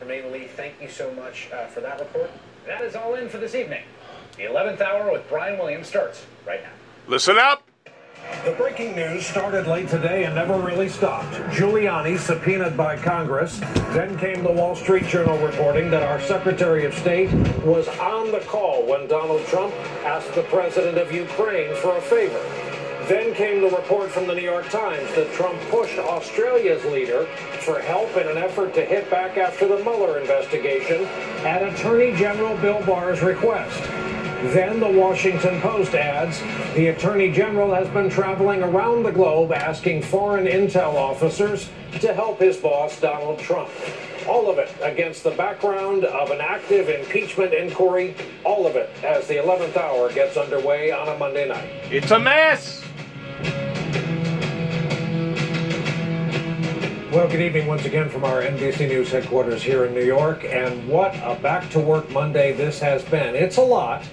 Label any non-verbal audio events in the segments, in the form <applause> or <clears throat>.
Jermaine Lee, thank you so much uh, for that report. That is all in for this evening. The 11th hour with Brian Williams starts right now. Listen up. The breaking news started late today and never really stopped. Giuliani subpoenaed by Congress. Then came the Wall Street Journal reporting that our Secretary of State was on the call when Donald Trump asked the president of Ukraine for a favor. Then came the report from the New York Times that Trump pushed Australia's leader for help in an effort to hit back after the Mueller investigation at Attorney General Bill Barr's request. Then the Washington Post adds the Attorney General has been traveling around the globe asking foreign intel officers to help his boss, Donald Trump. All of it against the background of an active impeachment inquiry. All of it as the 11th hour gets underway on a Monday night. It's a mess. Well, good evening once again from our NBC News headquarters here in New York. And what a back to work Monday this has been. It's a lot.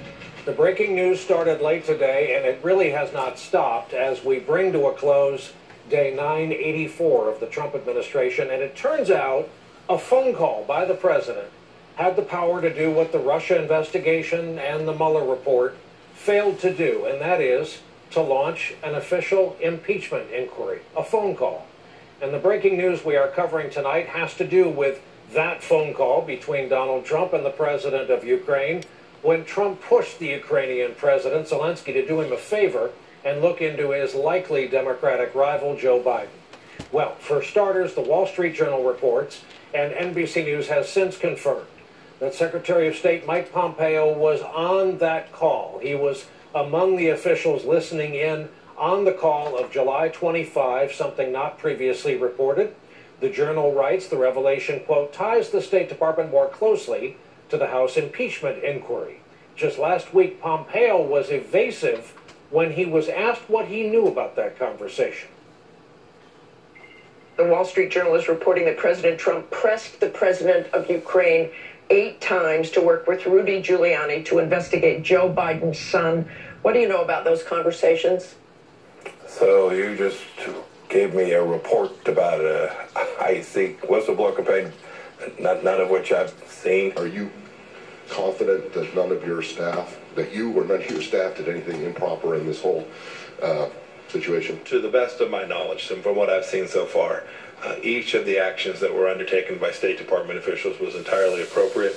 The breaking news started late today, and it really has not stopped as we bring to a close day 984 of the Trump administration. And it turns out a phone call by the president had the power to do what the Russia investigation and the Mueller report failed to do, and that is to launch an official impeachment inquiry, a phone call. And the breaking news we are covering tonight has to do with that phone call between Donald Trump and the president of Ukraine when Trump pushed the Ukrainian president, Zelensky, to do him a favor and look into his likely Democratic rival, Joe Biden. Well, for starters, the Wall Street Journal reports, and NBC News has since confirmed that Secretary of State Mike Pompeo was on that call. He was among the officials listening in on the call of July 25, something not previously reported. The journal writes the revelation, quote, ties the State Department more closely to the House impeachment inquiry. Just last week, Pompeo was evasive when he was asked what he knew about that conversation. The Wall Street Journal is reporting that President Trump pressed the president of Ukraine eight times to work with Rudy Giuliani to investigate Joe Biden's son. What do you know about those conversations? So you just gave me a report about a, <laughs> I think, whistleblower campaign, not, none of which I've seen. Are you confident that none of your staff, that you or none of your staff did anything improper in this whole uh, situation? To the best of my knowledge, and from what I've seen so far, uh, each of the actions that were undertaken by State Department officials was entirely appropriate.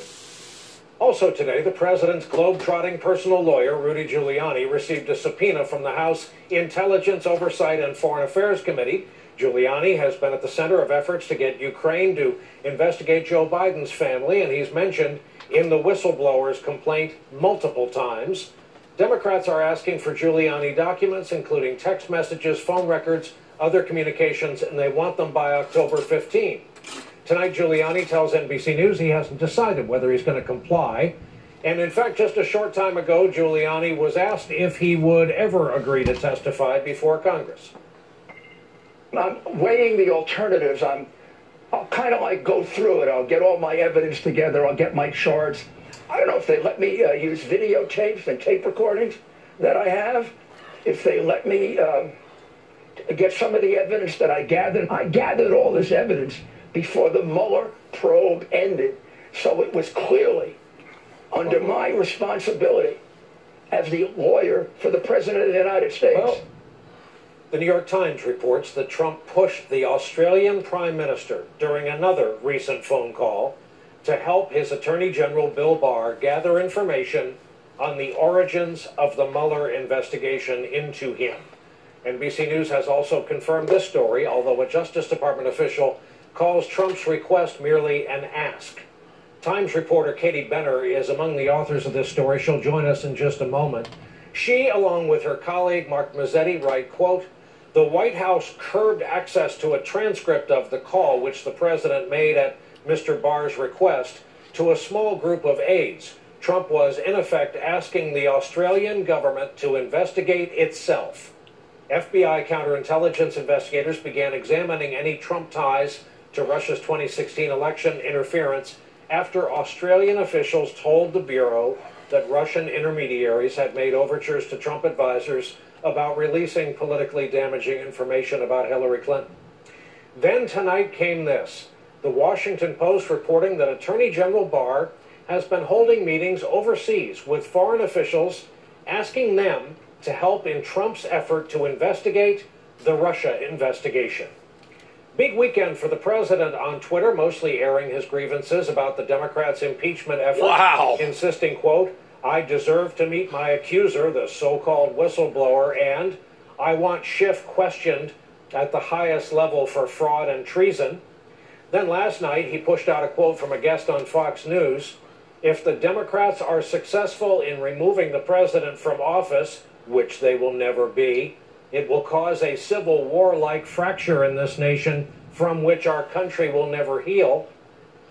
Also today, the president's globe-trotting personal lawyer, Rudy Giuliani, received a subpoena from the House Intelligence, Oversight, and Foreign Affairs Committee. Giuliani has been at the center of efforts to get Ukraine to investigate Joe Biden's family, and he's mentioned in the whistleblower's complaint multiple times. Democrats are asking for Giuliani documents, including text messages, phone records, other communications, and they want them by October 15. Tonight, Giuliani tells NBC News he hasn't decided whether he's going to comply. And in fact, just a short time ago, Giuliani was asked if he would ever agree to testify before Congress. I'm weighing the alternatives. I'm, I'll kind of like go through it. I'll get all my evidence together. I'll get my charts. I don't know if they let me uh, use videotapes and tape recordings that I have. If they let me um, get some of the evidence that I gathered. I gathered all this evidence before the Mueller probe ended. So it was clearly under my responsibility as the lawyer for the President of the United States. Well, the New York Times reports that Trump pushed the Australian Prime Minister during another recent phone call to help his Attorney General Bill Barr gather information on the origins of the Mueller investigation into him. NBC News has also confirmed this story, although a Justice Department official calls Trump's request merely an ask. Times reporter Katie Benner is among the authors of this story. She'll join us in just a moment. She, along with her colleague Mark Mazzetti, write, quote, the White House curbed access to a transcript of the call which the president made at Mr. Barr's request to a small group of aides. Trump was, in effect, asking the Australian government to investigate itself. FBI counterintelligence investigators began examining any Trump ties to Russia's 2016 election interference after Australian officials told the Bureau that Russian intermediaries had made overtures to Trump advisors about releasing politically damaging information about Hillary Clinton. Then tonight came this. The Washington Post reporting that Attorney General Barr has been holding meetings overseas with foreign officials, asking them to help in Trump's effort to investigate the Russia investigation. Big weekend for the president on Twitter, mostly airing his grievances about the Democrats' impeachment effort. Wow. Insisting, quote, I deserve to meet my accuser, the so called whistleblower, and I want Schiff questioned at the highest level for fraud and treason. Then last night, he pushed out a quote from a guest on Fox News If the Democrats are successful in removing the president from office, which they will never be, it will cause a civil war like fracture in this nation from which our country will never heal.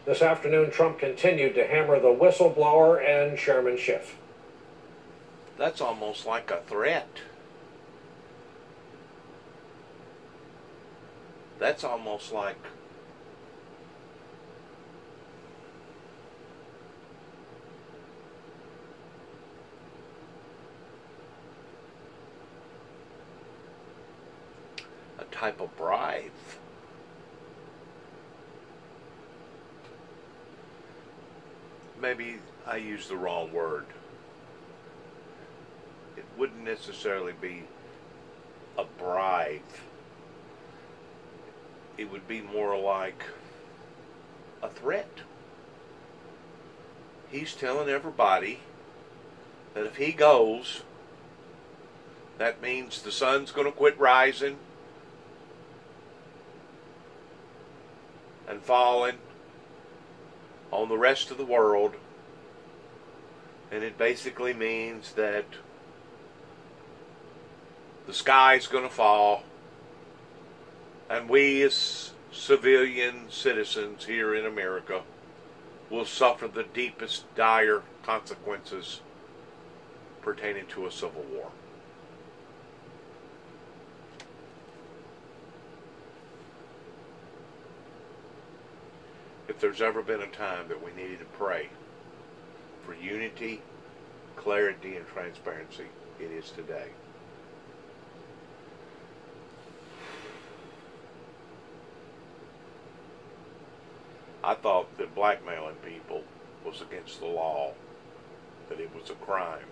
This afternoon, Trump continued to hammer the whistleblower and Chairman Schiff. That's almost like a threat. That's almost like type of bribe. Maybe I used the wrong word. It wouldn't necessarily be a bribe. It would be more like a threat. He's telling everybody that if he goes, that means the sun's going to quit rising and falling on the rest of the world. And it basically means that the sky is going to fall, and we as civilian citizens here in America will suffer the deepest, dire consequences pertaining to a civil war. If there's ever been a time that we needed to pray for unity, clarity, and transparency, it is today. I thought that blackmailing people was against the law, that it was a crime.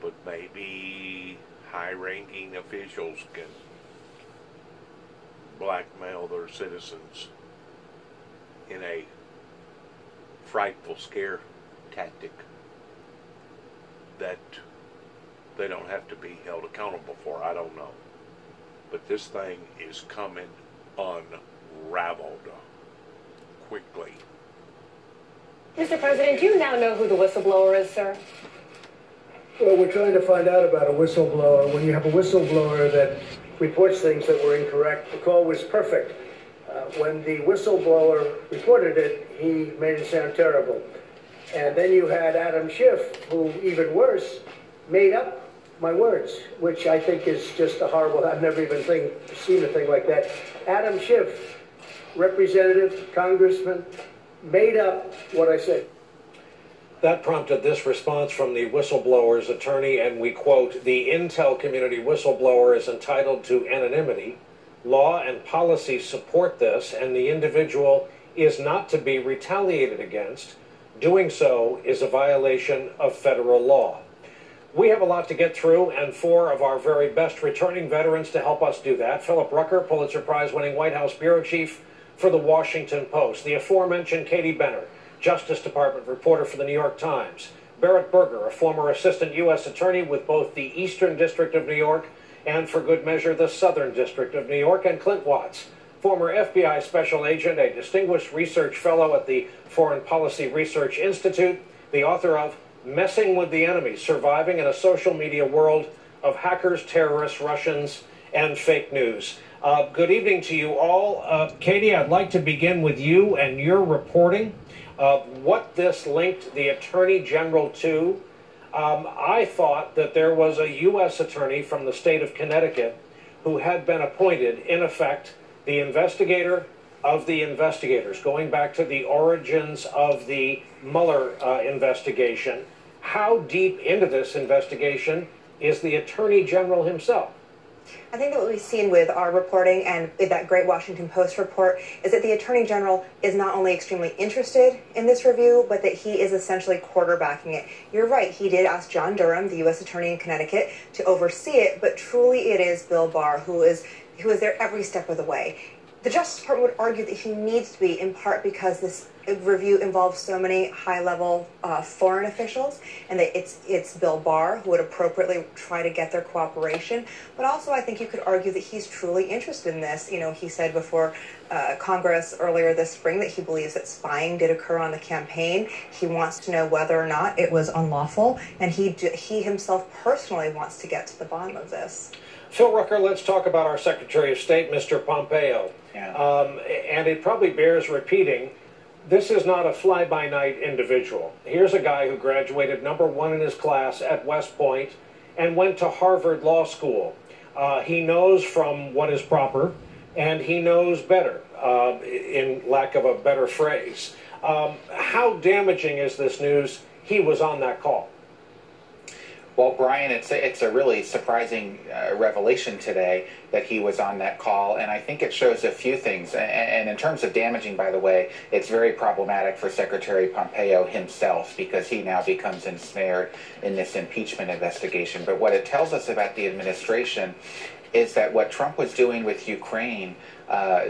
But maybe high ranking officials can blackmail their citizens in a frightful scare tactic that they don't have to be held accountable for. I don't know. But this thing is coming unraveled quickly. Mr. President, do you now know who the whistleblower is, sir? Well, we're trying to find out about a whistleblower. When you have a whistleblower that reports things that were incorrect, the call was perfect. Uh, when the whistleblower reported it, he made it sound terrible. And then you had Adam Schiff, who, even worse, made up my words, which I think is just a horrible. <laughs> I've never even seen a thing like that. Adam Schiff, representative, congressman, made up what I said. That prompted this response from the whistleblower's attorney, and we quote The intel community whistleblower is entitled to anonymity. Law and policy support this, and the individual is not to be retaliated against. Doing so is a violation of federal law. We have a lot to get through, and four of our very best returning veterans to help us do that. Philip Rucker, Pulitzer Prize winning White House Bureau Chief for the Washington Post. The aforementioned Katie Benner, Justice Department reporter for the New York Times. Berit Berger, a former assistant U.S. attorney with both the Eastern District of New York and, for good measure, the Southern District of New York. And Clint Watts, former FBI special agent, a distinguished research fellow at the Foreign Policy Research Institute, the author of Messing with the Enemy Surviving in a Social Media World of Hackers, Terrorists, Russians, and Fake News. Uh, good evening to you all. Uh, Katie, I'd like to begin with you and your reporting of what this linked the Attorney General to. Um, I thought that there was a U.S. attorney from the state of Connecticut who had been appointed, in effect, the investigator of the investigators, going back to the origins of the Mueller uh, investigation. How deep into this investigation is the Attorney General himself? I think that what we've seen with our reporting and that great Washington Post report is that the Attorney General is not only extremely interested in this review, but that he is essentially quarterbacking it. You're right, he did ask John Durham, the U.S. Attorney in Connecticut, to oversee it, but truly it is Bill Barr who is who is there every step of the way. The Justice Department would argue that he needs to be in part because this review involves so many high-level uh, foreign officials, and that it's it's Bill Barr who would appropriately try to get their cooperation. But also, I think you could argue that he's truly interested in this. You know, he said before uh, Congress earlier this spring that he believes that spying did occur on the campaign. He wants to know whether or not it was unlawful, and he he himself personally wants to get to the bottom of this. Phil Rucker, let's talk about our Secretary of State, Mr. Pompeo. Yeah. Um, and it probably bears repeating this is not a fly by night individual. Here's a guy who graduated number one in his class at West Point and went to Harvard Law School. Uh, he knows from what is proper and he knows better, uh, in lack of a better phrase. Um, how damaging is this news? He was on that call. Well, Brian, it's a, it's a really surprising uh, revelation today that he was on that call, and I think it shows a few things. And, and, in terms of damaging, by the way, it's very problematic for Secretary Pompeo himself because he now becomes ensnared in this impeachment investigation. But what it tells us about the administration is that what Trump was doing with Ukraine uh,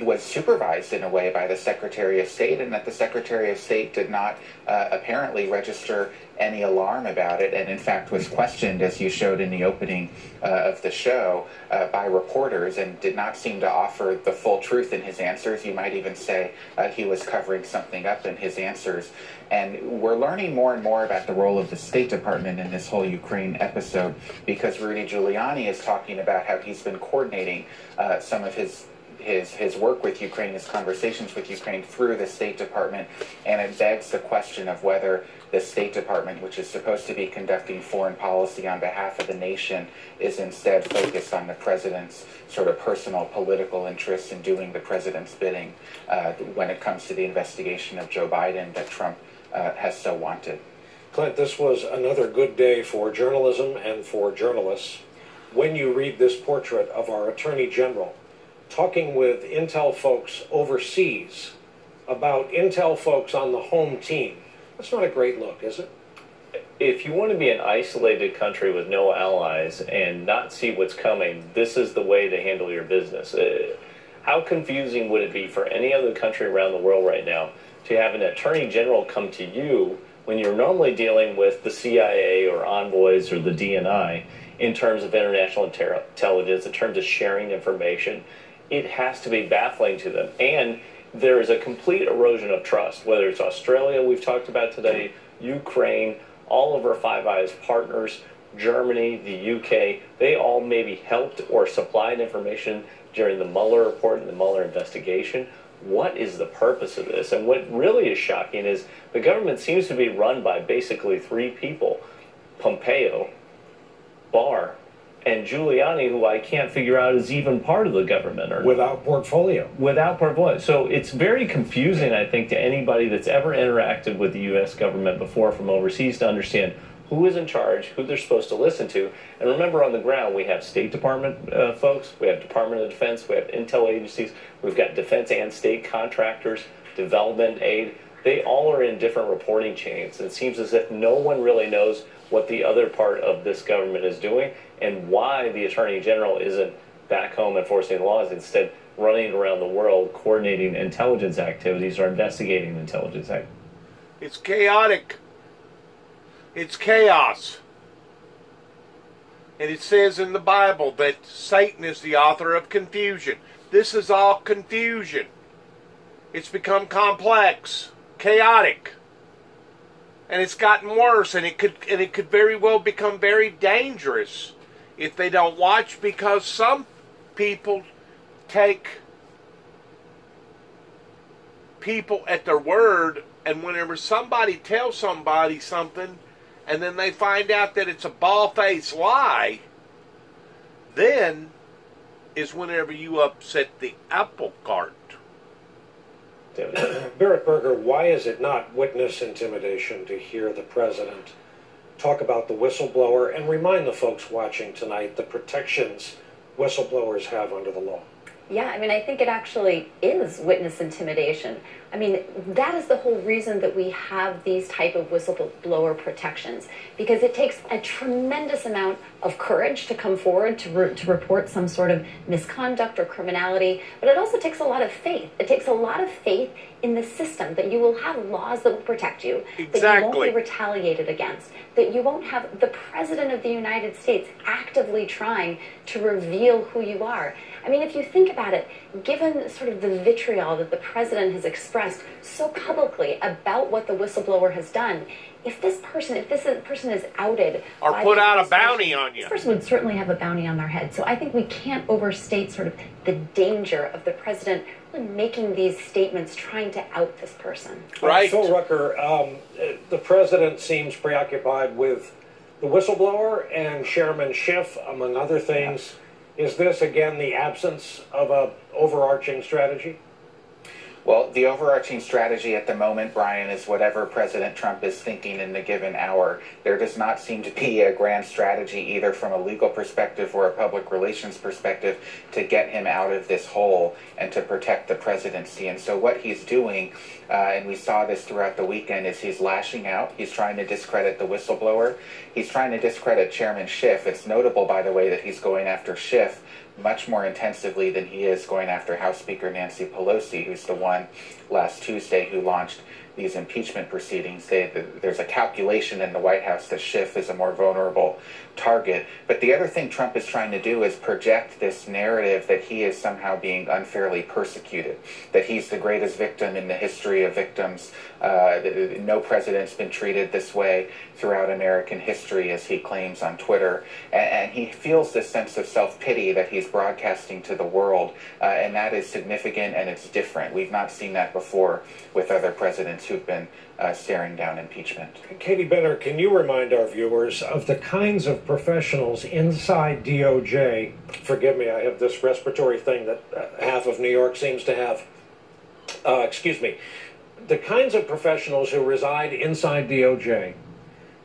was supervised in a way by the Secretary of State, and that the Secretary of State did not uh, apparently register any alarm about it, and in fact was questioned, as you showed in the opening uh, of the show, uh, by reporters, and did not seem to offer the full truth in his answers. You might even say uh, he was covering something up in his answers. And we're learning more and more about the role of the State Department in this whole Ukraine episode because Rudy Giuliani is talking about how he's been coordinating uh, some of his his his work with Ukraine, his conversations with Ukraine through the State Department, and it begs the question of whether the State Department, which is supposed to be conducting foreign policy on behalf of the nation, is instead focused on the president's sort of personal political interests in doing the president's bidding uh, when it comes to the investigation of Joe Biden that Trump uh, has so wanted. Clint, this was another good day for journalism and for journalists. When you read this portrait of our Attorney General, talking with Intel folks overseas about Intel folks on the home team. That's not a great look, is it? If you want to be an isolated country with no allies and not see what's coming, this is the way to handle your business. Uh, how confusing would it be for any other country around the world right now to have an attorney general come to you when you're normally dealing with the CIA or envoys or the DNI in terms of international intelligence, in terms of sharing information? It has to be baffling to them. And there is a complete erosion of trust, whether it's Australia, we've talked about today, Ukraine, all of our Five Eyes partners, Germany, the UK, they all maybe helped or supplied information during the Mueller report and the Mueller investigation. What is the purpose of this? And what really is shocking is the government seems to be run by basically three people Pompeo, Barr, and Giuliani, who I can't figure out is even part of the government or without portfolio. Without portfolio. So it's very confusing, I think, to anybody that's ever interacted with the U.S. government before from overseas to understand who is in charge, who they're supposed to listen to. And remember, on the ground, we have State Department uh, folks, we have Department of Defense, we have intel agencies, we've got defense and state contractors, development aid. They all are in different reporting chains. It seems as if no one really knows what the other part of this government is doing and why the Attorney General isn't back home enforcing the laws, instead running around the world coordinating intelligence activities or investigating intelligence activities. It's chaotic. It's chaos. And it says in the Bible that Satan is the author of confusion. This is all confusion. It's become complex, chaotic and it's gotten worse and it could and it could very well become very dangerous if they don't watch because some people take people at their word and whenever somebody tells somebody something and then they find out that it's a ball-faced lie then is whenever you upset the apple cart. Berit Berger, why is it not witness intimidation to hear the president talk about the whistleblower and remind the folks watching tonight the protections whistleblowers have under the law. Yeah, I mean, I think it actually is witness intimidation. I mean, that is the whole reason that we have these type of whistleblower protections because it takes a tremendous amount of courage to come forward to, re- to report some sort of misconduct or criminality, but it also takes a lot of faith. It takes a lot of faith in the system that you will have laws that will protect you, that you won't be retaliated against, that you won't have the president of the United States actively trying to reveal who you are. I mean, if you think about it, given sort of the vitriol that the president has expressed so publicly about what the whistleblower has done, if this person, if this person is outed Or put out a bounty on you. this person would certainly have a bounty on their head. So I think we can't overstate sort of the danger of the president really making these statements, trying to out this person. Right. Phil Rucker, um, the president seems preoccupied with the whistleblower and Chairman Schiff, among other things. Is this again the absence of a overarching strategy? Well, the overarching strategy at the moment, Brian, is whatever President Trump is thinking in the given hour. There does not seem to be a grand strategy, either from a legal perspective or a public relations perspective, to get him out of this hole and to protect the presidency. And so, what he's doing, uh, and we saw this throughout the weekend, is he's lashing out. He's trying to discredit the whistleblower. He's trying to discredit Chairman Schiff. It's notable, by the way, that he's going after Schiff much more intensively than he is going after House Speaker Nancy Pelosi, who's the one last Tuesday who launched these impeachment proceedings. They, there's a calculation in the White House that Schiff is a more vulnerable target. But the other thing Trump is trying to do is project this narrative that he is somehow being unfairly persecuted, that he's the greatest victim in the history of victims. Uh, no president's been treated this way throughout American history, as he claims on Twitter. And, and he feels this sense of self pity that he's broadcasting to the world. Uh, and that is significant and it's different. We've not seen that before with other presidents who've been uh, staring down impeachment. Katie Benner, can you remind our viewers of the kinds of professionals inside DOJ? Forgive me, I have this respiratory thing that uh, half of New York seems to have. Uh, excuse me. The kinds of professionals who reside inside DOJ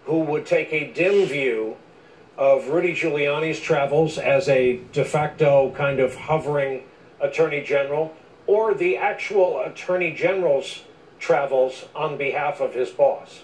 who would take a dim view of Rudy Giuliani's travels as a de facto kind of hovering attorney general or the actual attorney general's travels on behalf of his boss.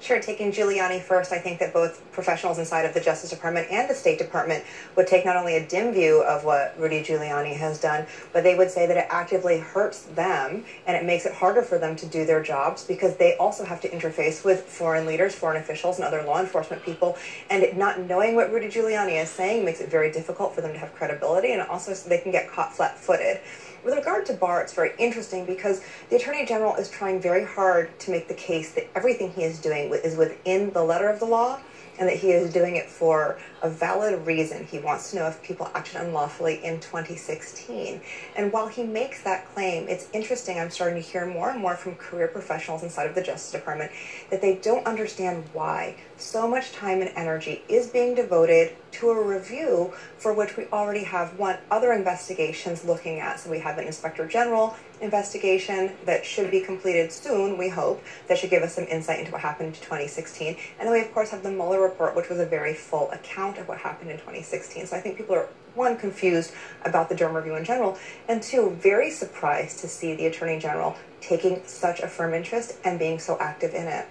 Sure, taking Giuliani first, I think that both professionals inside of the Justice Department and the State Department would take not only a dim view of what Rudy Giuliani has done, but they would say that it actively hurts them and it makes it harder for them to do their jobs because they also have to interface with foreign leaders, foreign officials, and other law enforcement people. And not knowing what Rudy Giuliani is saying makes it very difficult for them to have credibility, and also so they can get caught flat footed. With regard to Barr, it's very interesting because the Attorney General is trying very hard to make the case that everything he is doing is within the letter of the law and that he is doing it for a valid reason. He wants to know if people acted unlawfully in 2016. And while he makes that claim, it's interesting. I'm starting to hear more and more from career professionals inside of the Justice Department that they don't understand why so much time and energy is being devoted to a review for which we already have one other investigations looking at. So we have an Inspector General investigation that should be completed soon, we hope, that should give us some insight into what happened in 2016. And then we, of course, have the Mueller report, which was a very full account of what happened in 2016. So I think people are, one, confused about the Durham Review in general, and two, very surprised to see the Attorney General taking such a firm interest and being so active in it.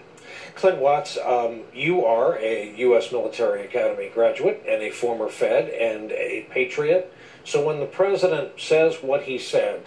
Clint Watts, um, you are a U.S. Military Academy graduate and a former Fed and a patriot. So when the president says what he said,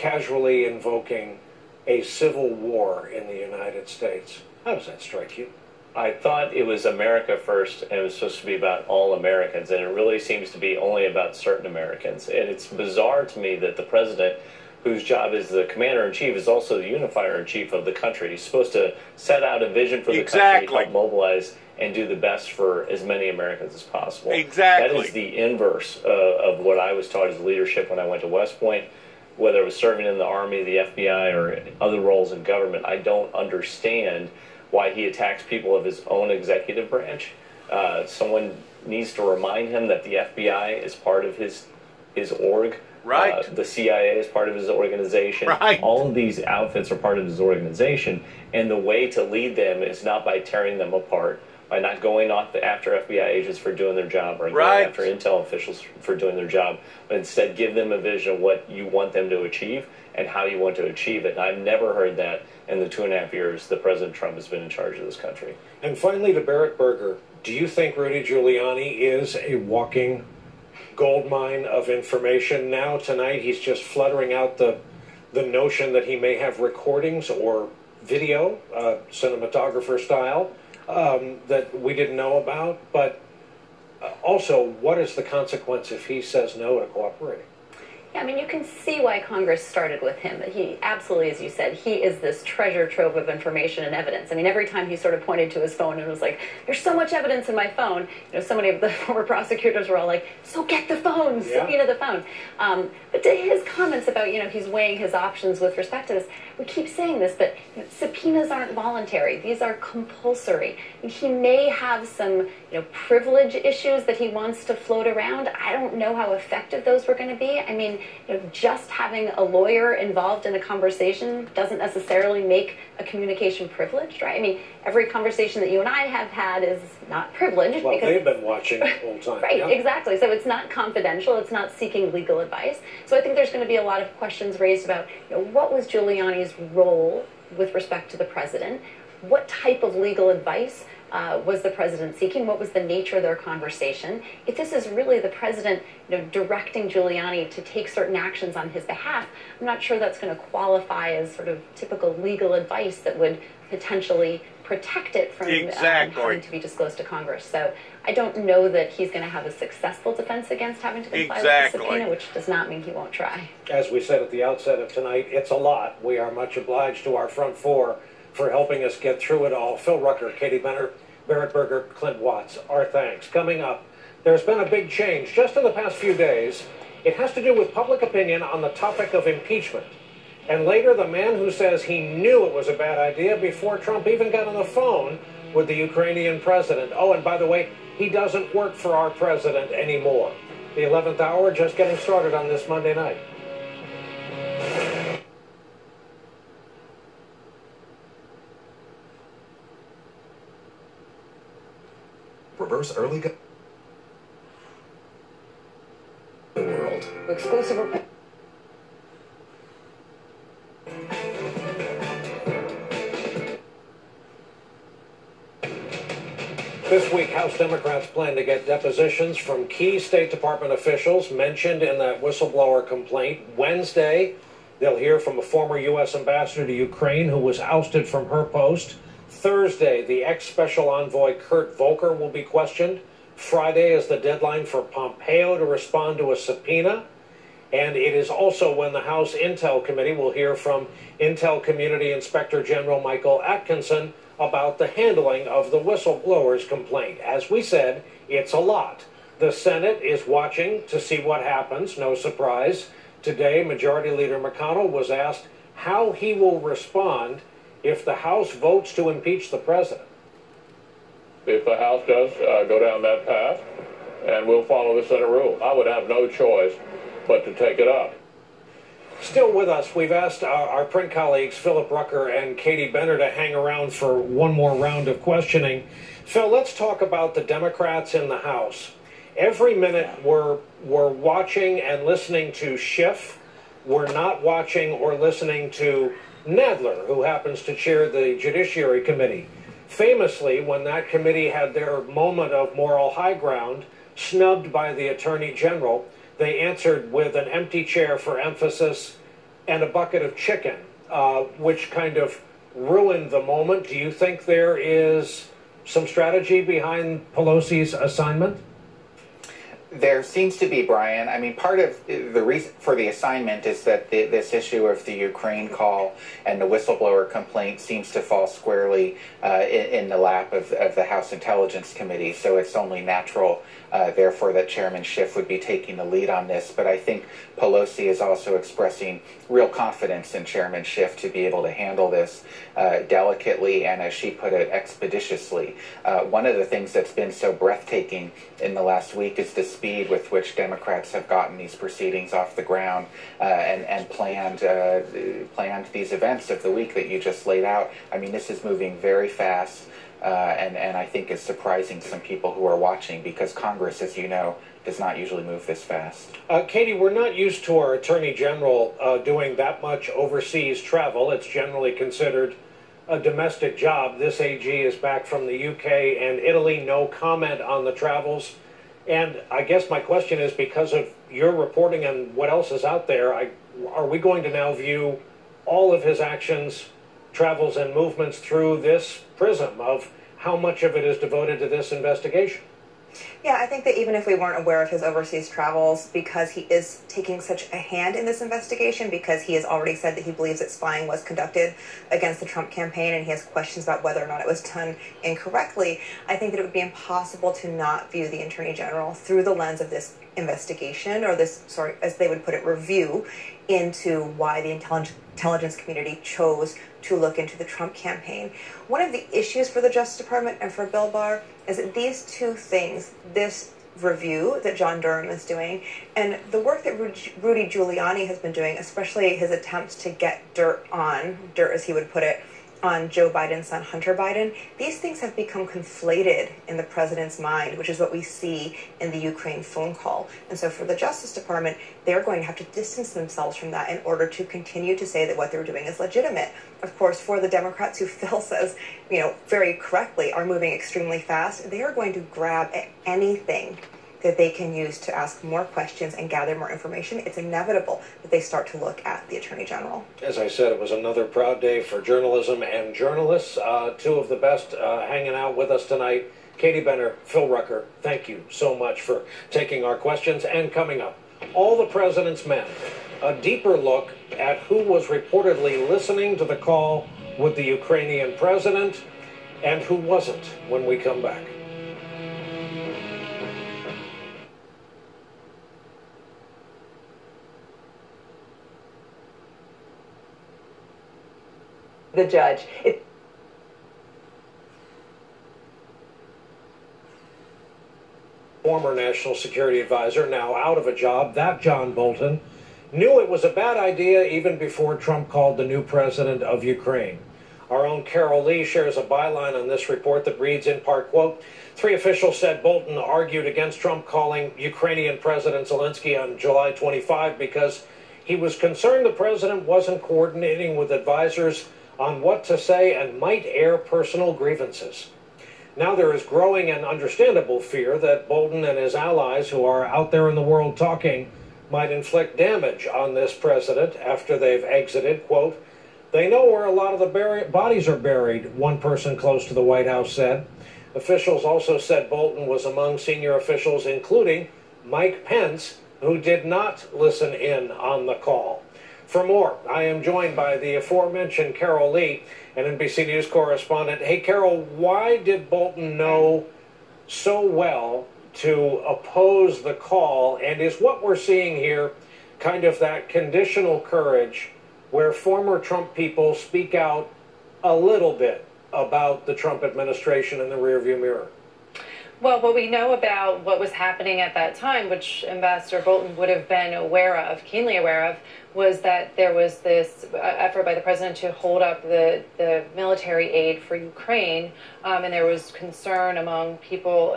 casually invoking a civil war in the United States, how does that strike you? I thought it was America first, and it was supposed to be about all Americans, and it really seems to be only about certain Americans. And it's bizarre to me that the president, whose job is the commander in chief, is also the unifier in chief of the country. He's supposed to set out a vision for the Exactly. country, help mobilize, and do the best for as many Americans as possible. Exactly. That is the inverse uh, of what I was taught as leadership when I went to West Point. Whether it was serving in the Army, the FBI, or other roles in government, I don't understand why he attacks people of his own executive branch. Uh, someone needs to remind him that the FBI is part of his his org. Right. Uh, the CIA is part of his organization. Right. All of these outfits are part of his organization, and the way to lead them is not by tearing them apart, by not going after FBI agents for doing their job or going Right. after intel officials for doing their job, but instead give them a vision of what you want them to achieve and how you want to achieve it. And I've never heard that in the two and a half years that President Trump has been in charge of this country. And finally, to Berit Berger, do you think Rudy Giuliani is a walking gold mine of information now? Tonight, he's just fluttering out the the notion that he may have recordings or video, uh, cinematographer style, um, that we didn't know about. But uh, also, what is the consequence if he says no to cooperating? Yeah, I mean, you can see why Congress started with him. He absolutely, as you said, he is this treasure trove of information and evidence. I mean, every time he sort of pointed to his phone and was like, "There's so much evidence in my phone," you know, so many of the <laughs> former prosecutors were all like, "So get the phone, Yeah. subpoena the phone." Um, but to his comments about, you know, he's weighing his options with respect to this, we keep saying this, but subpoenas aren't voluntary; these are compulsory. He may have some, you know, privilege issues that he wants to float around. I don't know how effective those were going to be. I mean, you know, just having a lawyer involved in a conversation doesn't necessarily make a communication privileged, right? I mean, every conversation that you and I have had is not privileged Well, because they've been watching the whole time. <laughs> Right, yeah. exactly. So it's not confidential. It's not seeking legal advice. So I think there's going to be a lot of questions raised about you know, what was Giuliani's role with respect to the president? What type of legal advice uh, was the president seeking? What was the nature of their conversation? If this is really the president, you know, directing Giuliani to take certain actions on his behalf, I'm not sure that's going to qualify as sort of typical legal advice that would potentially protect it from um, having to be disclosed to Congress. So I don't know that he's going to have a successful defense against having to comply Exactly. with the subpoena, which does not mean he won't try. As we said at the outset of tonight, it's a lot. We are much obliged to our front four for helping us get through it all. Phil Rucker, Katie Benner, Berit Berger, Clint Watts, our thanks. Coming up, there's been a big change just in the past few days. It has to do with public opinion on the topic of impeachment. And later, the man who says he knew it was a bad idea before Trump even got on the phone with the Ukrainian president. Oh, and by the way, he doesn't work for our president anymore. The 11th hour just getting started on this Monday night. Reverse early go- world. Exclusive This week, House Democrats plan to get depositions from key State Department officials mentioned in that whistleblower complaint. Wednesday, they'll hear from a former U.S. ambassador to Ukraine who was ousted from her post. Thursday, the ex special envoy Kurt Volker will be questioned. Friday is the deadline for Pompeo to respond to a subpoena. And it is also when the House Intel Committee will hear from Intel Community Inspector General Michael Atkinson about the handling of the whistleblower's complaint. As we said, it's a lot. The Senate is watching to see what happens, no surprise. Today, Majority Leader McConnell was asked how he will respond if the House votes to impeach the president. if the House does uh, go down that path, and we'll follow the Senate rule. I would have no choice but to take it up. Still with us, we've asked our, our print colleagues Philip Rucker and Katie Benner to hang around for one more round of questioning. Phil, let's talk about the Democrats in the House. Every minute we're we're watching and listening to Schiff. We're not watching or listening to Nadler, who happens to chair the Judiciary Committee. Famously, when that committee had their moment of moral high ground, snubbed by the Attorney General, they answered with an empty chair for emphasis and a bucket of chicken, uh, which kind of ruined the moment. Do you think there is some strategy behind Pelosi's assignment? There seems to be, Brian. I mean, part of the reason for the assignment is that the, this issue of the Ukraine call and the whistleblower complaint seems to fall squarely uh, in, in the lap of, of the House Intelligence Committee. So it's only natural, uh, therefore, that Chairman Schiff would be taking the lead on this. But I think Pelosi is also expressing real confidence in Chairman Schiff to be able to handle this uh, delicately and, as she put it, expeditiously. Uh, one of the things that's been so breathtaking in the last week is the speed with which Democrats have gotten these proceedings off the ground uh, and, and planned uh, planned these events of the week that you just laid out. I mean, this is moving very fast, uh, and and I think is surprising some people who are watching because Congress, as you know, does not usually move this fast. Uh, Katie, we're not used to our Attorney General uh, doing that much overseas travel. It's generally considered a domestic job. This AG is back from the UK and Italy. No comment on the travels. And I guess my question is because of your reporting and what else is out there, I, are we going to now view all of his actions, travels, and movements through this prism of how much of it is devoted to this investigation? Yeah, I think that even if we weren't aware of his overseas travels, because he is taking such a hand in this investigation, because he has already said that he believes that spying was conducted against the Trump campaign and he has questions about whether or not it was done incorrectly, I think that it would be impossible to not view the Attorney General through the lens of this investigation, or this, sorry, as they would put it, review into why the intelligence community chose to look into the Trump campaign. One of the issues for the Justice Department and for Bill Barr is that these two things, this review that John Durham is doing and the work that Rudy Giuliani has been doing, especially his attempts to get dirt on, dirt as he would put it, on Joe Biden's son, Hunter Biden, these things have become conflated in the president's mind, which is what we see in the Ukraine phone call. And so for the Justice Department, they're going to have to distance themselves from that in order to continue to say that what they're doing is legitimate. Of course, for the Democrats who <laughs> Phil says, you know, very correctly are moving extremely fast, they are going to grab at anything that they can use to ask more questions and gather more information, it's inevitable that they start to look at the Attorney General. As I said, it was another proud day for journalism and journalists. Uh, two of the best uh, hanging out with us tonight. Katie Benner, Phil Rucker, thank you so much for taking our questions and coming up. All the President's Men, a deeper look at who was reportedly listening to the call with the Ukrainian president and who wasn't when we come back. The judge. It, former national security advisor, now out of a job, that John Bolton, knew it was a bad idea even before Trump called the new president of Ukraine. Our own Carol Lee shares a byline on this report that reads in part, quote, Three officials said Bolton argued against Trump calling Ukrainian President Zelensky on July 25 because he was concerned the president wasn't coordinating with advisors on what to say and might air personal grievances. Now there is growing and understandable fear that Bolton and his allies, who are out there in the world talking, might inflict damage on this president after they've exited. Quote, they know where a lot of the bodies are buried, one person close to the White House said. Officials also said Bolton was among senior officials, including Mike Pence, who did not listen in on the call. For more, I am joined by the aforementioned Carol Lee, an NBC News correspondent. Hey, Carol, why did Bolton know so well to oppose the call? And is what we're seeing here kind of that conditional courage where former Trump people speak out a little bit about the Trump administration in the rearview mirror? Well, what we know about what was happening at that time, which Ambassador Bolton would have been aware of, keenly aware of, was that there was this uh, effort by the president to hold up the, the military aid for Ukraine, um, and there was concern among people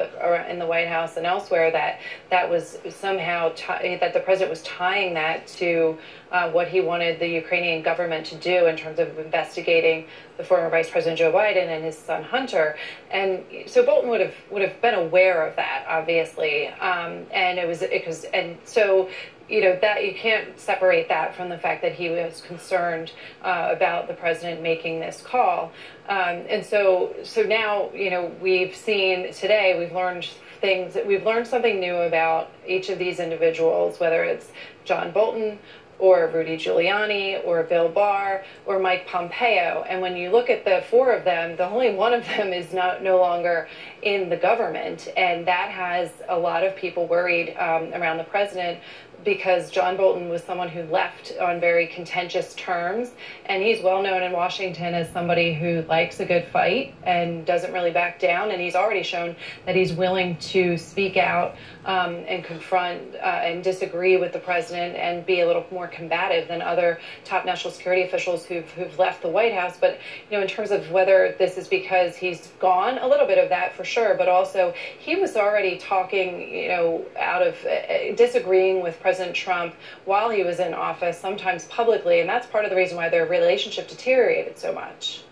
in the White House and elsewhere that that was somehow that the president was tying that to uh, what he wanted the Ukrainian government to do in terms of investigating the former Vice President Joe Biden and his son Hunter, and so Bolton would have would have been aware of that, obviously, um, and it was it was and so you know that you can't separate that from the fact that he was concerned uh, about the president making this call. Um, and so so now you know we've seen today we've learned things we've learned something new about each of these individuals whether it's john bolton or Rudy Giuliani or Bill Barr or Mike Pompeo. And when you look at the four of them, the only one of them is not no longer in the government, and that has a lot of people worried um, around the president because John Bolton was someone who left on very contentious terms, and he's well known in Washington as somebody who likes a good fight and doesn't really back down. And he's already shown that he's willing to speak out um, and confront uh, and disagree with the president and be a little more combative than other top national security officials who've who've left the White House. But you know, in terms of whether this is because he's gone, a little bit of that for sure, but also he was already talking, you know, out of uh, disagreeing with President Trump while he was in office, sometimes publicly, and that's part of the reason why their relationship deteriorated so much.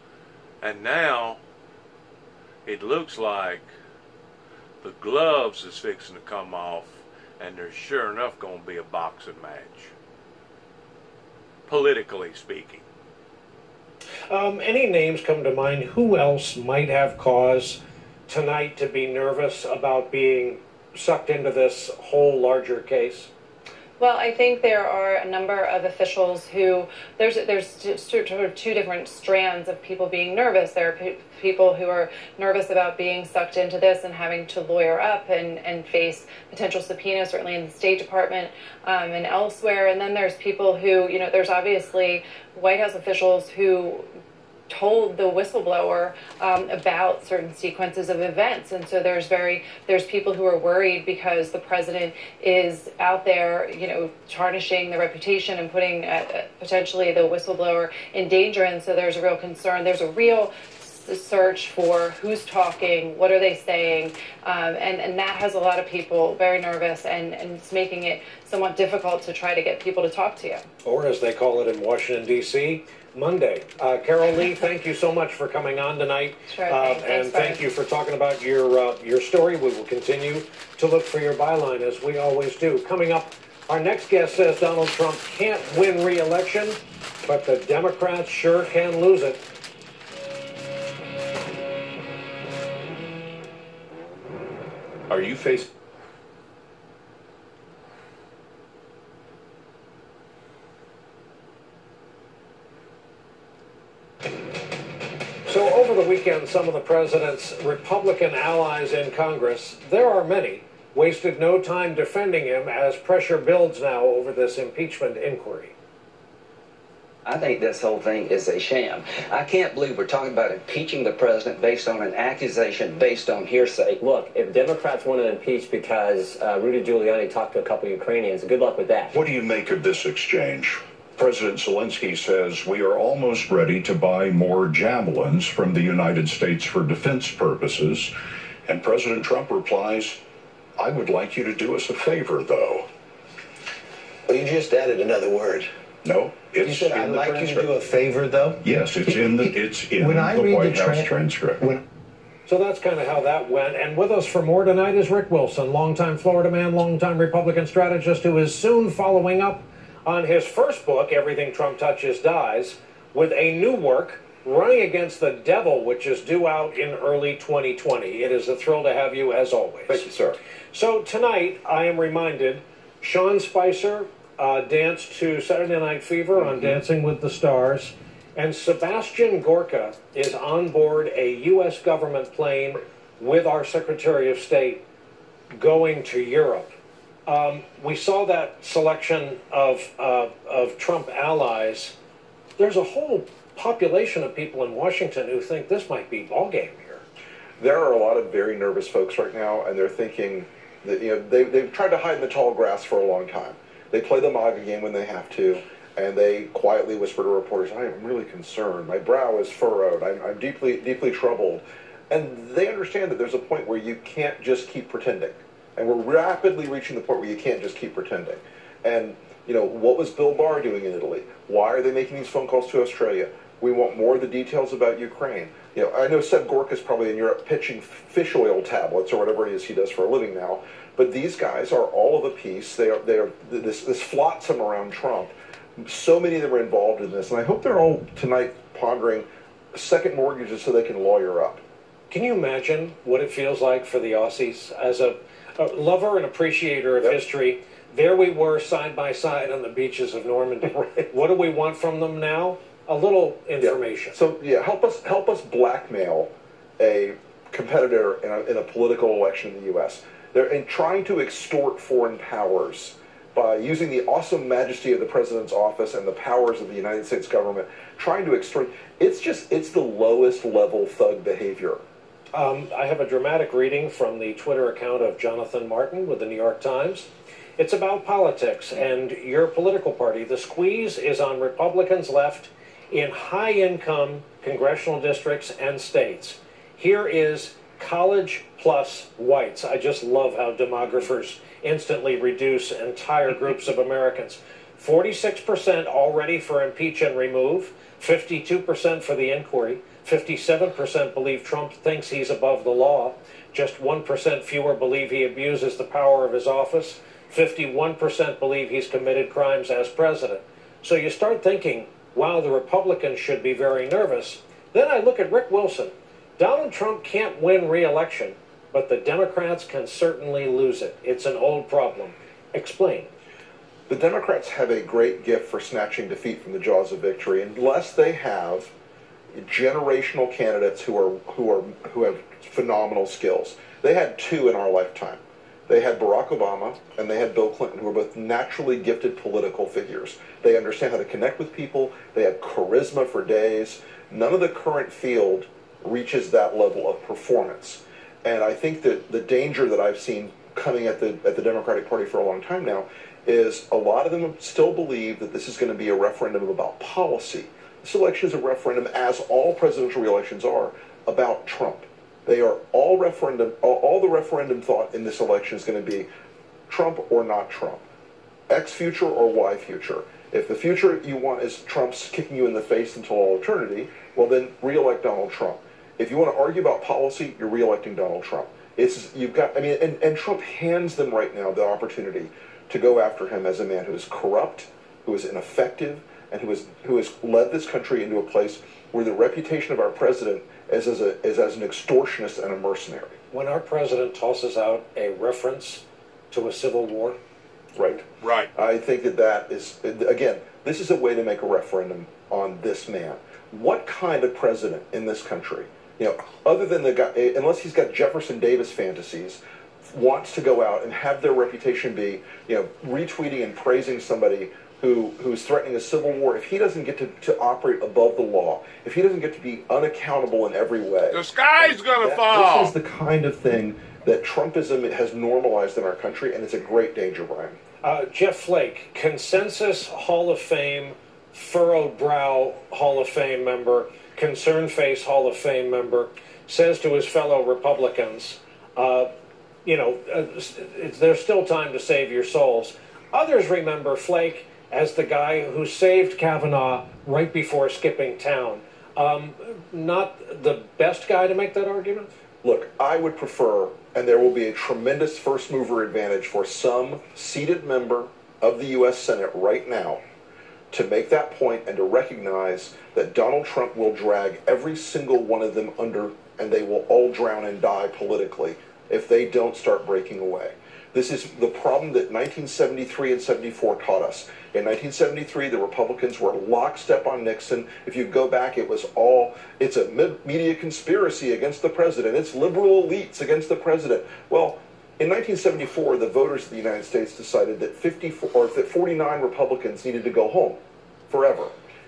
And now it looks like the gloves is fixing to come off, and there's sure enough going to be a boxing match. Politically speaking. Um, any names come to mind? Who else might have cause tonight to be nervous about being sucked into this whole larger case? Well, I think there are a number of officials who there's there's sort of two different strands of people being nervous. There are pe- people who are nervous about being sucked into this and having to lawyer up and, and face potential subpoenas, certainly in the State Department um, and elsewhere. And then there's people who, you know, there's obviously White House officials who told the whistleblower um, about certain sequences of events and so there's very there's people who are worried because the president is out there you know tarnishing the reputation and putting uh, potentially the whistleblower in danger and so there's a real concern there's a real search for who's talking, what are they saying, um, and and that has a lot of people very nervous, and and it's making it somewhat difficult to try to get people to talk to you. Or as they call it in Washington D.C., Monday. Uh, Carol Lee, thank you so much for coming on tonight. Sure, uh, thanks, and Brian. thank you for talking about your uh, your story. We will continue to look for your byline as we always do. Coming up, our next guest says Donald Trump can't win re-election, but the Democrats sure can lose it. Are you facing? So over the weekend, some of the president's Republican allies in Congress, there are many, wasted no time defending him as pressure builds now over this impeachment inquiry. I think this whole thing is a sham. I can't believe we're talking about impeaching the president based on an accusation based on hearsay. Look, if Democrats want to impeach because uh, Rudy Giuliani talked to a couple of Ukrainians, good luck with that. What do you make of this exchange? President Zelensky says we are almost ready to buy more javelins from the United States for defense purposes. And President Trump replies, I would like you to do us a favor, though. Well, you just added another word. No, it's you said, in I'd the like you to do a favor, though? Yes, it's in the it's in When I the read the White House tran- transcript. So that's kind of how that went. And with us for more tonight is Rick Wilson, longtime Florida man, longtime Republican strategist, who is soon following up on his first book, Everything Trump Touches Dies, with a new work, Running Against the Devil, which is due out in early 2020. It is a thrill to have you as always. Thank you, sir. So tonight, I am reminded Sean Spicer uh, danced to Saturday Night Fever on Dancing with the Stars, and Sebastian Gorka is on board a U.S. government plane with our Secretary of State going to Europe. Um, we saw that selection of, uh, of Trump allies. There's a whole population of people in Washington who think this might be ballgame here. there are a lot of very nervous folks right now, and they're thinking that you know they they've tried to hide in the tall grass for a long time. They play the MAGA game when they have to, and they quietly whisper to reporters, "I am really concerned. My brow is furrowed. I'm, I'm deeply deeply troubled." And they understand that there's a point where you can't just keep pretending, and we're rapidly reaching the point where you can't just keep pretending. And you know what was Bill Barr doing in Italy? Why are they making these phone calls to Australia? We want more of the details about Ukraine. You know, I know Seb Gorka is probably in Europe pitching fish oil tablets or whatever it is he does for a living now. But these guys are all of a piece. They are they are this this flotsam around Trump. So many of them are involved in this, and I hope they're all tonight pondering second mortgages so they can lawyer up. Can you imagine what it feels like for the Aussies as a, a lover and appreciator of history? There we were side by side on the beaches of Normandy. <laughs> What do we want from them now? A little information. So yeah, help us help us blackmail a competitor in a, in a political election in the U.S. They're in trying to extort foreign powers by using the awesome majesty of the president's office and the powers of the United States government, trying to extort. It's just, it's the lowest level thug behavior. Um, I have a dramatic reading from the Twitter account of Jonathan Martin with the New York Times. It's about politics and your political party. The squeeze is on Republicans left in high income congressional districts and states. Here is college plus whites. I just love how demographers instantly reduce entire groups of Americans. 46% already for impeach and remove, 52% for the inquiry, 57% believe Trump thinks he's above the law, just 1% fewer believe he abuses the power of his office, 51% believe he's committed crimes as president. So you start thinking, wow, the Republicans should be very nervous. Then I look at Rick Wilson. Donald Trump can't win re election, but the Democrats can certainly lose it. It's an old problem. Explain. The Democrats have a great gift for snatching defeat from the jaws of victory unless they have generational candidates who are who are who have phenomenal skills. They had two in our lifetime. They had Barack Obama and they had Bill Clinton, who are both naturally gifted political figures. They understand how to connect with people. They have charisma for days. None of the current field reaches that level of performance. And I think that the danger that I've seen coming at the at the Democratic Party for a long time now is a lot of them still believe that this is going to be a referendum about policy. This election is a referendum, as all presidential elections are, about Trump. They are all referendum. All, the referendum thought in this election is going to be Trump or not Trump, X future or Y future. If the future you want is Trump's kicking you in the face until all eternity, well then reelect Donald Trump. If you want to argue about policy, you're reelecting Donald Trump. It's you've got. I mean, and, and Trump hands them right now the opportunity to go after him as a man who is corrupt, who is ineffective, and who has who has led this country into a place where the reputation of our president is as a is as an extortionist and a mercenary. When our president tosses out a reference to a civil war, Right. Right. I think that that is again. This is a way to make a referendum on this man. What kind of president in this country, you know, other than the guy, unless he's got Jefferson Davis fantasies, wants to go out and have their reputation be, you know, retweeting and praising somebody who who's threatening a civil war, if he doesn't get to, to operate above the law, if he doesn't get to be unaccountable in every way, The sky's gonna that- fall. This is the kind of thing that Trumpism has normalized in our country, and it's a great danger, Brian. Uh, Jeff Flake, consensus Hall of Fame, furrowed brow Hall of Fame member, concern face Hall of Fame member, says to his fellow Republicans, uh, you know, uh, there's still time to save your souls. Others remember Flake as the guy who saved Kavanaugh right before skipping town. Um, not the best guy to make that argument? Look, I would prefer, and there will be a tremendous first mover advantage for some seated member of the U.S. Senate right now to make that point and to recognize that Donald Trump will drag every single one of them under, and they will all drown and die politically if they don't start breaking away. This is the problem that 1973 and 74 taught us. In 1973, the Republicans were lockstep on Nixon. If you go back, it was all, it's a media conspiracy against the president. It's liberal elites against the president. Well, in 1974, the voters of the United States decided that 54 or that 49 Republicans needed to go home forever,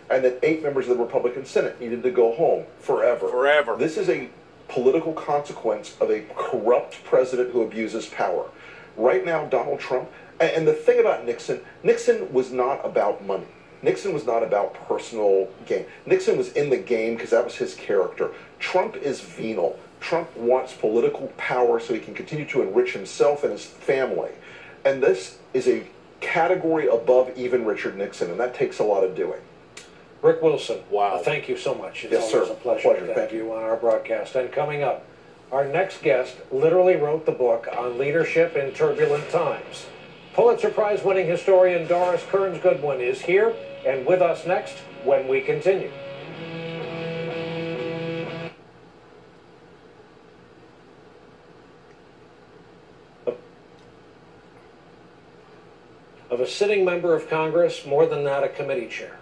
and that eight members of the Republican Senate needed to go home forever. Forever. This is a political consequence of a corrupt president who abuses power. Right now, Donald Trump, and and the thing about Nixon, Nixon was not about money. Nixon was not about personal gain. Nixon was in the game because that was his character. Trump is venal. Trump wants political power so he can continue to enrich himself and his family. And this is a category above even Richard Nixon, and that takes a lot of doing. Rick Wilson. Wow. thank you so much. It's Yes, always sir. a pleasure, Pleasure. to have Thank you on our broadcast. And coming up, our next guest literally wrote the book on leadership in turbulent times. Pulitzer Prize winning historian Doris Kearns Goodwin is here and with us next when we continue. Of a sitting member of Congress, more than that, a committee chair.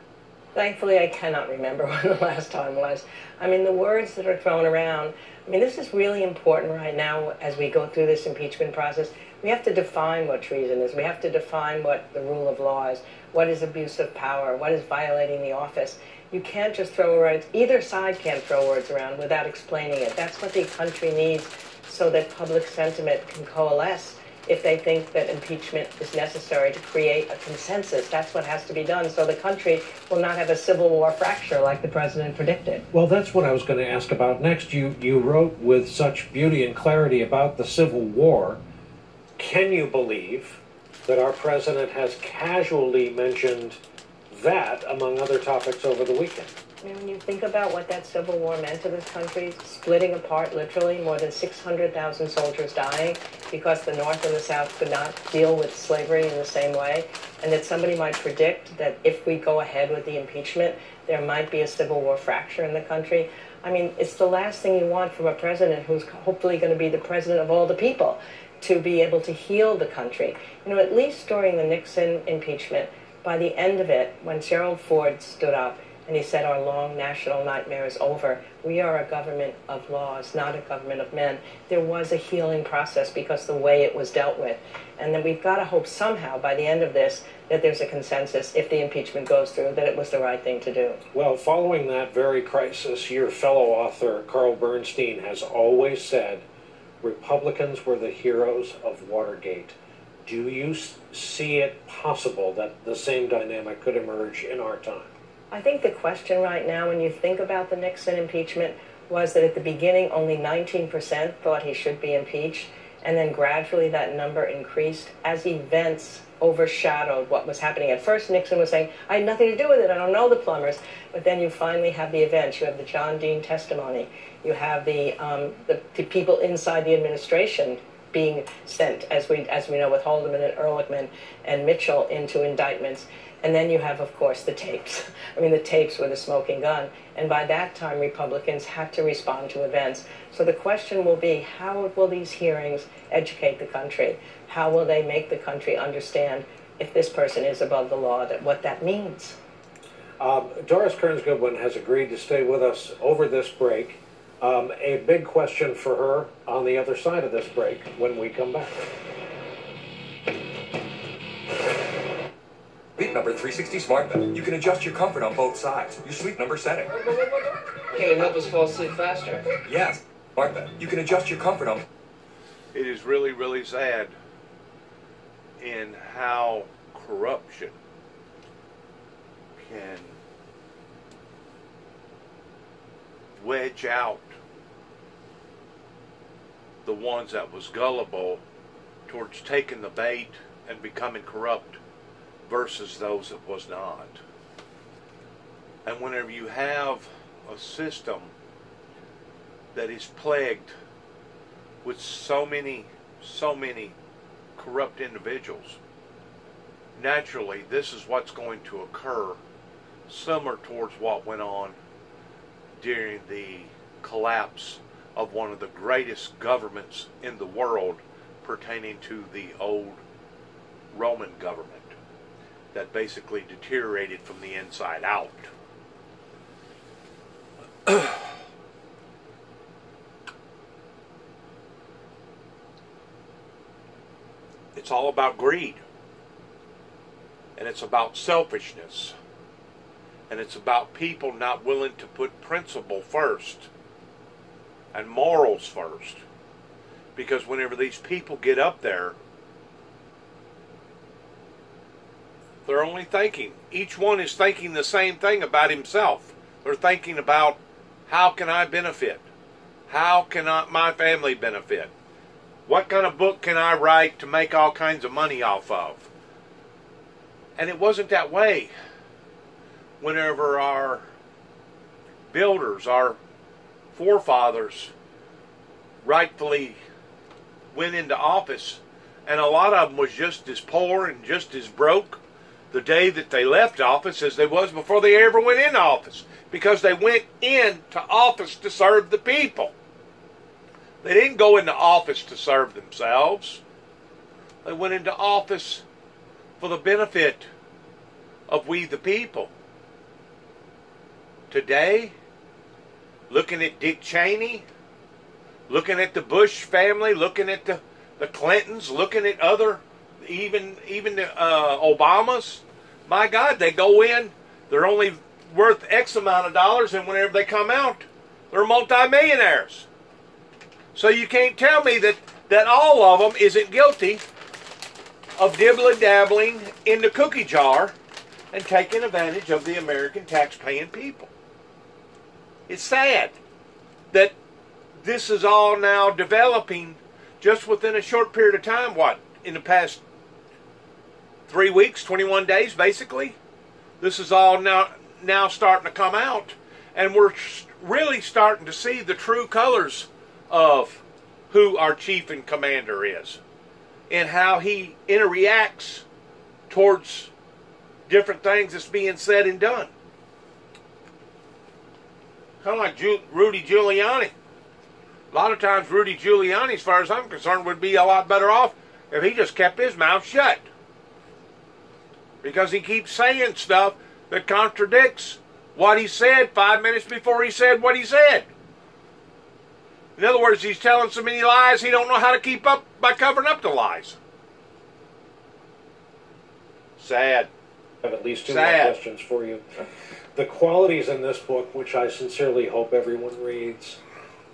Thankfully, I cannot remember <laughs> when the last time was. I mean, the words that are thrown around. I mean, this is really important right now as we go through this impeachment process. We have to define what treason is. We have to define what the rule of law is. What is abuse of power? What is violating the office? You can't just throw words, either side can't throw words around without explaining it. That's what the country needs so that public sentiment can coalesce if they think that impeachment is necessary to create a consensus. That's what has to be done so the country will not have a civil war fracture like the president predicted. Well, that's what I was going to ask about next. You you wrote with such beauty and clarity about the Civil War. Can you believe that our president has casually mentioned that among other topics over the weekend? I mean, when you think about what that Civil War meant to this country, splitting apart literally, more than 600,000 soldiers dying because the North and the South could not deal with slavery in the same way, and that somebody might predict that if we go ahead with the impeachment, there might be a Civil War fracture in the country. I mean, it's the last thing you want from a president who's hopefully going to be the president of all the people to be able to heal the country. You know, at least during the Nixon impeachment, by the end of it, when Gerald Ford stood up, and he said, Our long national nightmare is over. We are a government of laws, not a government of men. There was a healing process because the way it was dealt with. And then we've got to hope somehow by the end of this that there's a consensus, if the impeachment goes through, that it was the right thing to do. Well, following that very crisis, your fellow author, Carl Bernstein, has always said Republicans were the heroes of Watergate. Do you see it possible that the same dynamic could emerge in our time? I think the question right now, when you think about the Nixon impeachment, was that at the beginning only 19% thought he should be impeached, and then gradually that number increased as events overshadowed what was happening. At first, Nixon was saying, I had nothing to do with it, I don't know the plumbers. But then you finally have the events. You have the John Dean testimony, you have the, um, the, the people inside the administration being sent, as we, as we know, with Haldeman and Ehrlichman and Mitchell, into indictments. And then you have, of course, the tapes. <laughs> I mean, the tapes were the smoking gun. And by that time, Republicans had to respond to events. So the question will be how will these hearings educate the country? How will they make the country understand if this person is above the law, that what that means? Um, Doris Kearns Goodwin has agreed to stay with us over this break. Um, a big question for her on the other side of this break when we come back. Sleep Number 360 Smart Bed. You can adjust your comfort on both sides. Your sleep number setting. Can it help us fall asleep faster? Yes. Smart Bed. You can adjust your comfort on. It is really, really sad in how corruption can wedge out the ones that was gullible towards taking the bait and becoming corrupt versus those that was not. And whenever you have a system that is plagued with so many, so many corrupt individuals, naturally this is what's going to occur similar towards what went on during the collapse of one of the greatest governments in the world pertaining to the old Roman government that basically deteriorated from the inside out. <clears throat> it's all about greed. And it's about selfishness. And it's about people not willing to put principle first and morals first. Because whenever these people get up there, They're only thinking. Each one is thinking the same thing about himself. They're thinking about how can I benefit? How can I, my family benefit? What kind of book can I write to make all kinds of money off of? And it wasn't that way. Whenever our builders, our forefathers, rightfully went into office, and a lot of them was just as poor and just as broke the day that they left office as they was before they ever went into office because they went into office to serve the people. They didn't go into office to serve themselves. They went into office for the benefit of we the people. Today, looking at Dick Cheney, looking at the Bush family, looking at the the Clintons, looking at other, even even the uh, Obamas. My God, they go in. They're only worth X amount of dollars, and whenever they come out, they're multimillionaires. So you can't tell me that that all of them isn't guilty of dibbling dabbling in the cookie jar and taking advantage of the American tax-paying people. It's sad that this is all now developing just within a short period of time. What in the past three weeks, 21 days, basically. This is all now now starting to come out, and we're really starting to see the true colors of who our chief and commander is, and how he interacts towards different things that's being said and done. Kind of like Ju- Rudy Giuliani. A lot of times, Rudy Giuliani, as far as I'm concerned, would be a lot better off if he just kept his mouth shut. Because he keeps saying stuff that contradicts what he said five minutes before he said what he said. In other words, he's telling so many lies he don't know how to keep up by covering up the lies. Sad. I have at least two Sad. more questions for you. The qualities in this book, which I sincerely hope everyone reads,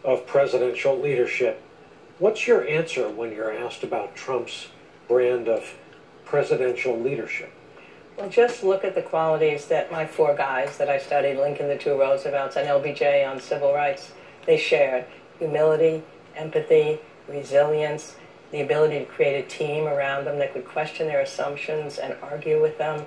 of presidential leadership. What's your answer when you're asked about Trump's brand of presidential leadership? Well, just look at the qualities that my four guys that I studied, Lincoln, the two Roosevelts, and LBJ on civil rights, they shared humility, empathy, resilience, the ability to create a team around them that could question their assumptions and argue with them,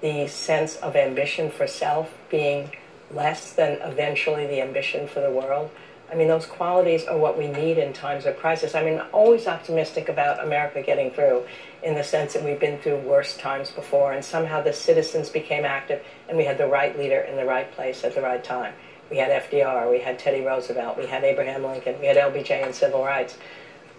the sense of ambition for self being less than eventually the ambition for the world. I mean, those qualities are what we need in times of crisis. I mean, always optimistic about America getting through in the sense that we've been through worse times before, and somehow the citizens became active, and we had the right leader in the right place at the right time. We had FDR, we had Teddy Roosevelt, we had Abraham Lincoln, we had LBJ and civil rights.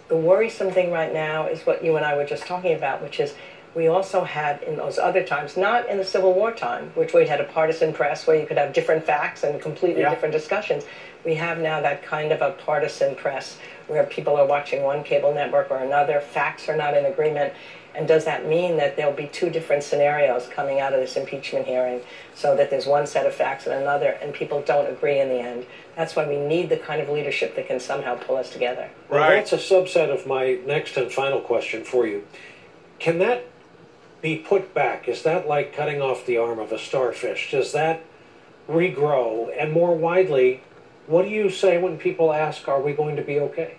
The worrisome thing right now is what you and I were just talking about, which is we also had in those other times, not in the Civil War time, which we had a partisan press where you could have different facts and completely Yeah. different discussions. We have now that kind of a partisan press where people are watching one cable network or another, facts are not in agreement. And does that mean that there'll be two different scenarios coming out of this impeachment hearing so that there's one set of facts and another and people don't agree in the end? That's why we need the kind of leadership that can somehow pull us together. Well, that's a subset of my next and final question for you. Can that be put back? Is that like cutting off the arm of a starfish? Does that regrow? And more widely, what do you say when people ask, are we going to be okay?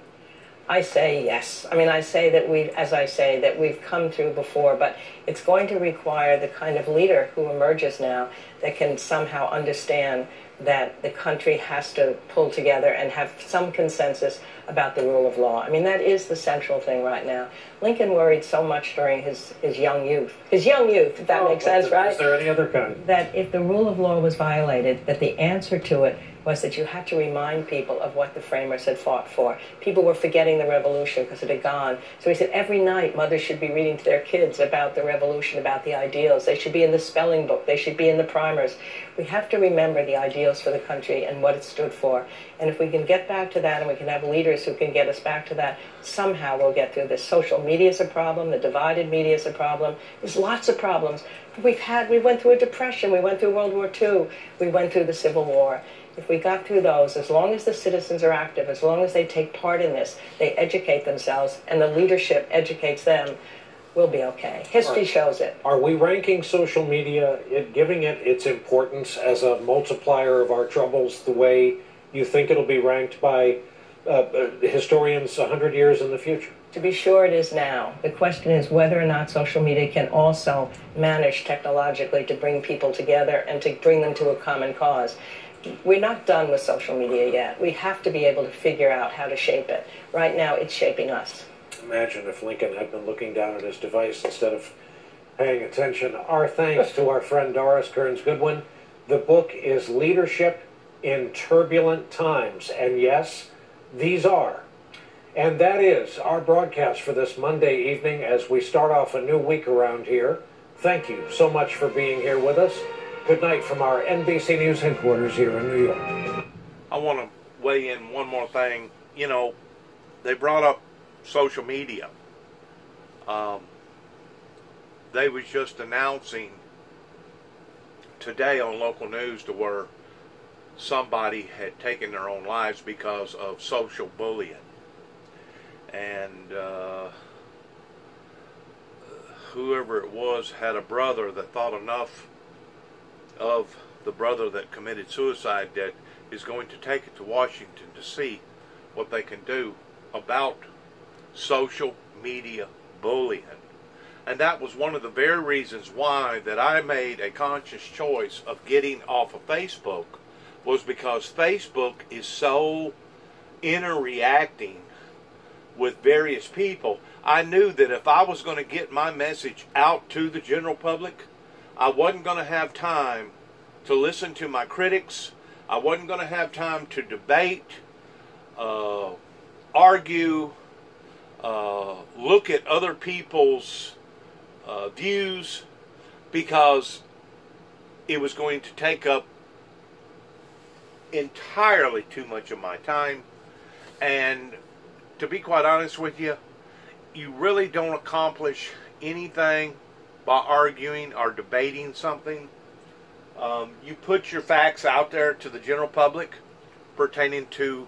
I say yes. I mean, I say that we, as I say, that we've come through before, but it's going to require the kind of leader who emerges now that can somehow understand that the country has to pull together and have some consensus about the rule of law. I mean, that is the central thing right now. Lincoln worried so much during his, his young youth, his young youth, if that Oh, makes sense, is right? Is there any other kind? that if the rule of law was violated, that the answer to it was that you had to remind people of what the framers had fought for. People were forgetting the revolution because it had gone. So he said every night mothers should be reading to their kids about the revolution, about the ideals. They should be in the spelling book. They should be in the primers. We have to remember the ideals for the country and what it stood for. And if we can get back to that and we can have leaders who can get us back to that, somehow we'll get through this. Social media is a problem. The divided media is a problem. There's lots of problems. We've had, we went through a depression. We went through World War II. We went through the Civil War. If we got through those, as long as the citizens are active, as long as they take part in this, they educate themselves, and the leadership educates them, we'll be okay. History Right. shows it. Are we ranking social media, it, giving it its importance as a multiplier of our troubles the way you think it'll be ranked by uh, uh, historians 100 years in the future? To be sure, it is now. The question is whether or not social media can also manage technologically to bring people together and to bring them to a common cause. We're not done with social media yet. We have to be able to figure out how to shape it. Right now, it's shaping us. Imagine if Lincoln had been looking down at his device instead of paying attention. Our thanks to our friend Doris Kearns Goodwin. The book is Leadership in Turbulent Times. And yes, these are. And that is our broadcast for this Monday evening as we start off a new week around here. Thank you so much for being here with us. Good night from our NBC News headquarters here in New York. I want to weigh in one more thing. You know, they brought up social media. Um, they was just announcing today on local news to where somebody had taken their own lives because of social bullying. And uh, whoever it was had a brother that thought enough of the brother that committed suicide that is going to take it to Washington to see what they can do about social media bullying. And that was one of the very reasons why that I made a conscious choice of getting off of Facebook was because Facebook is so interreacting with various people. I knew that if I was going to get my message out to the general public, I wasn't going to have time to listen to my critics. I wasn't going to have time to debate, uh, argue, uh, look at other people's uh, views because it was going to take up entirely too much of my time. And to be quite honest with you, you really don't accomplish anything by arguing or debating something. Um, you put your facts out there to the general public pertaining to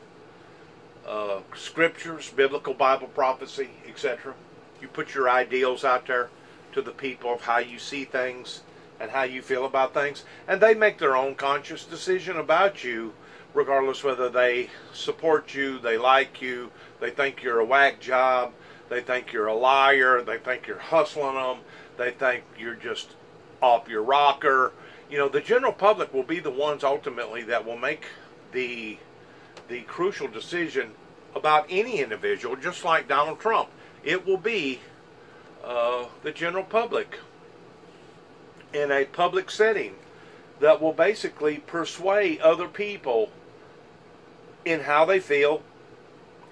uh, scriptures, biblical Bible prophecy, etc. You put your ideals out there to the people of how you see things and how you feel about things, and they make their own conscious decision about you, regardless whether they support you, they like you, they think you're a whack job, they think you're a liar, they think you're hustling them, they think you're just off your rocker. You know, the general public will be the ones ultimately that will make the the crucial decision about any individual, just like Donald Trump. It will be uh, the general public in a public setting that will basically persuade other people in how they feel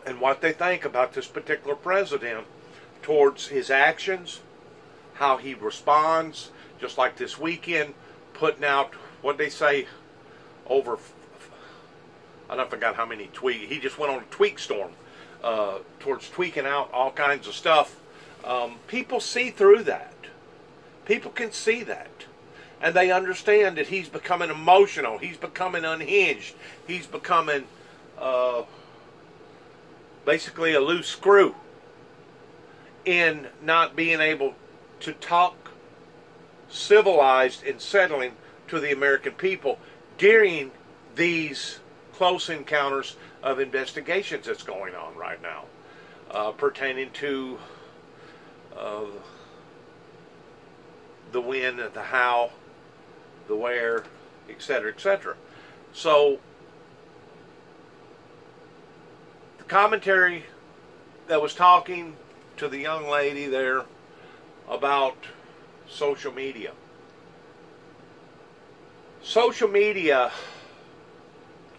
and what they think about this particular president towards his actions, how he responds, just like this weekend, putting out what they say over I don't forgot how many tweet. He just went on a tweak storm uh, towards tweaking out all kinds of stuff. Um, people see through that. People can see that. And they understand that he's becoming emotional. He's becoming unhinged. He's becoming uh, basically a loose screw in not being able to talk civilized and settling to the American people during these close encounters of investigations that's going on right now uh, pertaining to uh, the when, the how, the where, etc., etc. So, the commentary that was talking to the young lady there about social media. Social media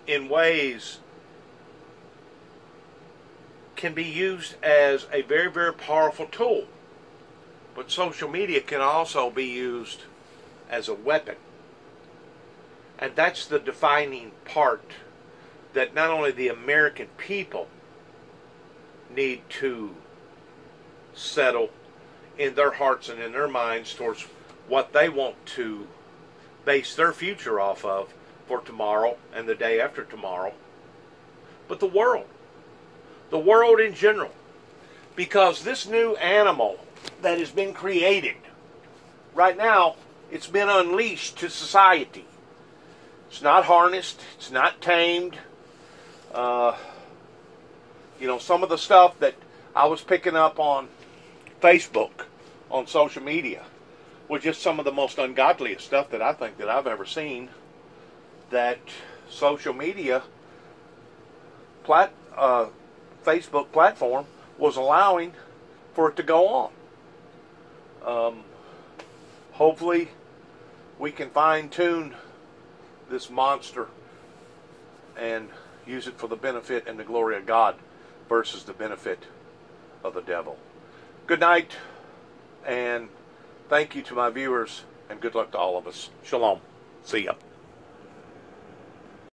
in ways can be used as a very, very powerful tool. But social media can also be used as a weapon. And that's the defining part that not only the American people need to settle in their hearts and in their minds towards what they want to base their future off of, for tomorrow and the day after tomorrow, but the world. The world in general. Because this new animal that has been created, right now, it's been unleashed to society. It's not harnessed, it's not tamed. Uh, you know, some of the stuff that I was picking up on Facebook, on social media, was just some of the most ungodliest stuff that I think that I've ever seen that social media plat, uh, Facebook platform was allowing for it to go on. Um, hopefully, we can fine tune this monster and use it for the benefit and the glory of God versus the benefit of the devil. Good night, and thank you to my viewers, and good luck to all of us. Shalom. See ya.